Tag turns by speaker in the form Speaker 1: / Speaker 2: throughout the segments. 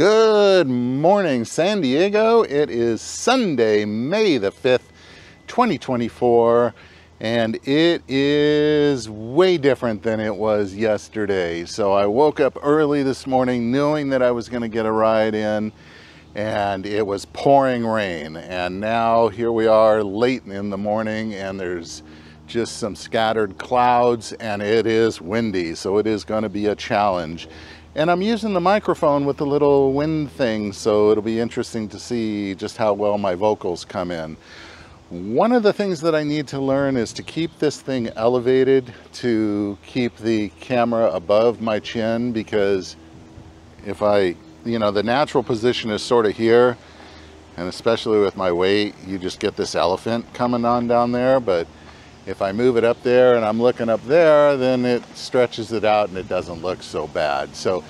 Speaker 1: Good morning, San Diego. It is Sunday, May the 5th, 2024, and it is way different than it was yesterday. So I woke up early this morning knowing that I was going to get a ride in, and it was pouring rain. And now here we are late in the morning, and there's just some scattered clouds, and it is windy, so it is going to be a challenge. And I'm using the microphone with the little wind thing, so it'll be interesting to see just how well my vocals come in. One of the things that I need to learn is to keep this thing elevated to keep the camera above my chin because if I, you know, the natural position is sort of here and especially with my weight, you just get this elephant coming on down there, but if I move it up there and I'm looking up there, then it stretches it out and it doesn't look so bad. So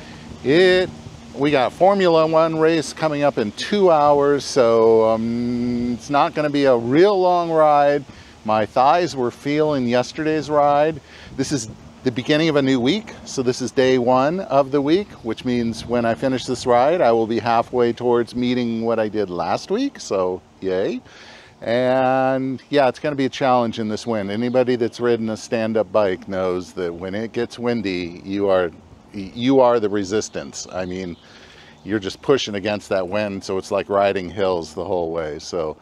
Speaker 1: it, we got Formula One race coming up in two hours, so um, it's not gonna be a real long ride. My thighs were feeling yesterday's ride. This is the beginning of a new week. So this is day one of the week, which means when I finish this ride, I will be halfway towards meeting what I did last week. So yay. And yeah, it's going to be a challenge in this wind. Anybody that's ridden a stand-up bike knows that when it gets windy, you are you are the resistance. I mean, you're just pushing against that wind, so it's like riding hills the whole way. So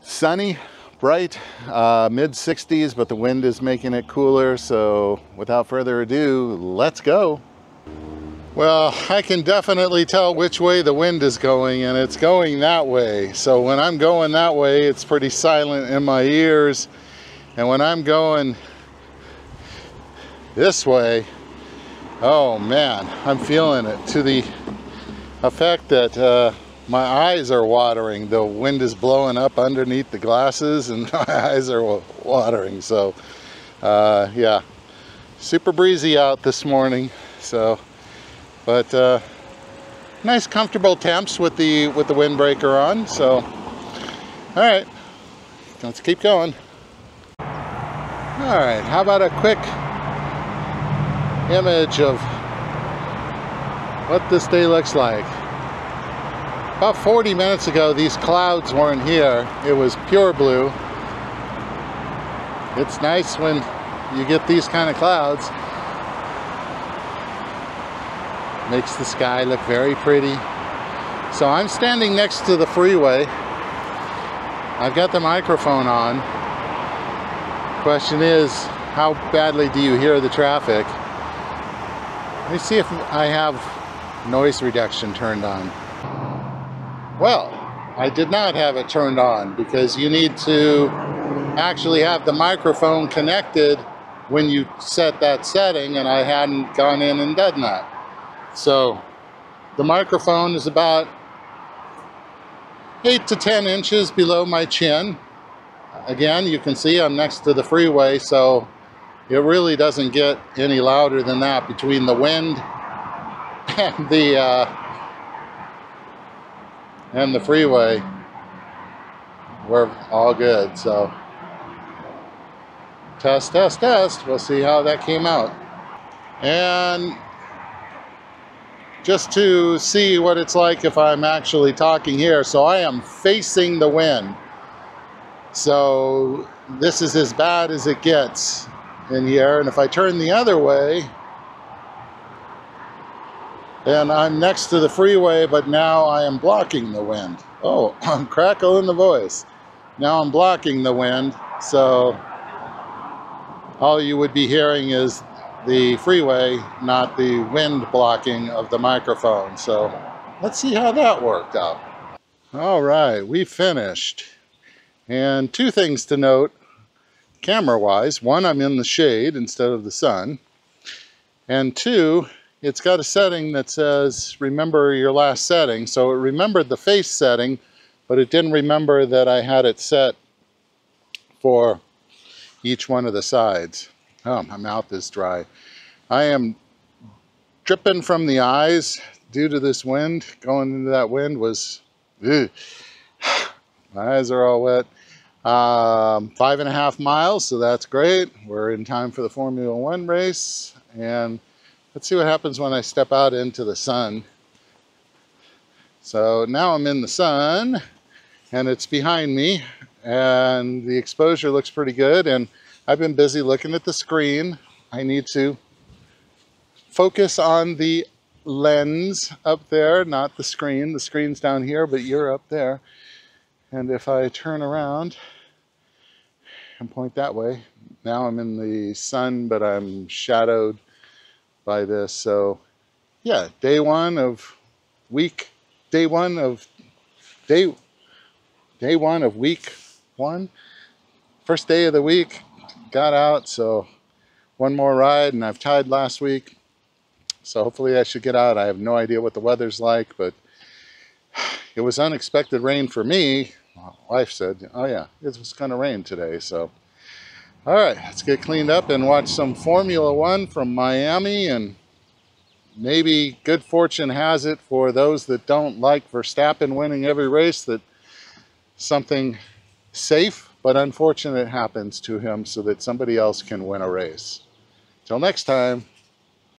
Speaker 1: sunny, bright, uh, mid 60s, but the wind is making it cooler. So without further ado, let's go. Well, I can definitely tell which way the wind is going and it's going that way. So when I'm going that way, it's pretty silent in my ears. And when I'm going this way, oh man, I'm feeling it to the effect that uh, my eyes are watering. The wind is blowing up underneath the glasses and my eyes are watering. So uh, yeah, super breezy out this morning. So but uh, nice comfortable temps with the with the windbreaker on. So, all right, let's keep going. All right, how about a quick image of what this day looks like. About 40 minutes ago, these clouds weren't here. It was pure blue. It's nice when you get these kind of clouds. Makes the sky look very pretty. So I'm standing next to the freeway. I've got the microphone on. Question is, how badly do you hear the traffic? Let me see if I have noise reduction turned on. Well, I did not have it turned on because you need to actually have the microphone connected when you set that setting and I hadn't gone in and done that. So the microphone is about 8 to 10 inches below my chin. Again, you can see I'm next to the freeway, so it really doesn't get any louder than that between the wind and the uh, and the freeway. We're all good, so test, test, test. We'll see how that came out. And just to see what it's like if I'm actually talking here. So I am facing the wind. So this is as bad as it gets in here. And if I turn the other way, then I'm next to the freeway, but now I am blocking the wind. Oh, I'm crackling the voice. Now I'm blocking the wind. So all you would be hearing is the freeway, not the wind blocking of the microphone. So let's see how that worked out. All right, we finished. And two things to note camera-wise. One, I'm in the shade instead of the sun. And two, it's got a setting that says, remember your last setting. So it remembered the face setting, but it didn't remember that I had it set for each one of the sides. Oh, my mouth is dry. I am dripping from the eyes due to this wind. Going into that wind was, my eyes are all wet. Um, five and a half miles, so that's great. We're in time for the Formula One race. And let's see what happens when I step out into the sun. So now I'm in the sun and it's behind me and the exposure looks pretty good and I've been busy looking at the screen. I need to focus on the lens up there, not the screen. The screen's down here, but you're up there. And if I turn around and point that way, now I'm in the sun, but I'm shadowed by this. So yeah, day one of week, day one of day, day one of week one, first day of the week, got out. So one more ride and I've tied last week. So hopefully I should get out. I have no idea what the weather's like, but it was unexpected rain for me. My wife said, oh yeah, it was gonna rain today. So, all right, let's get cleaned up and watch some Formula One from Miami and maybe good fortune has it for those that don't like Verstappen winning every race that something safe but unfortunate happens to him so that somebody else can win a race. Till next time.